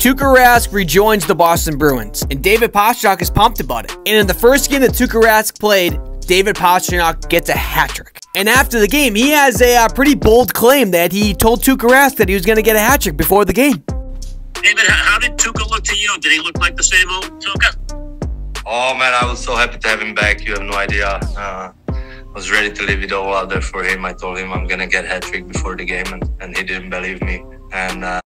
Tuukka Rask rejoins the Boston Bruins, and David Pastrnak is pumped about it. And in the first game that Tuukka Rask played, David Pastrnak gets a hat trick. And after the game, he has a uh, pretty bold claim that he told Tuukka Rask that he was going to get a hat trick before the game. David, how did Tuukka look to you? Did he look like the same old Tuukka? Oh man, I was so happy to have him back. You have no idea. Uh, I was ready to leave it all out there for him. I told him I'm gonna get hat trick before the game, and, and he didn't believe me. And uh,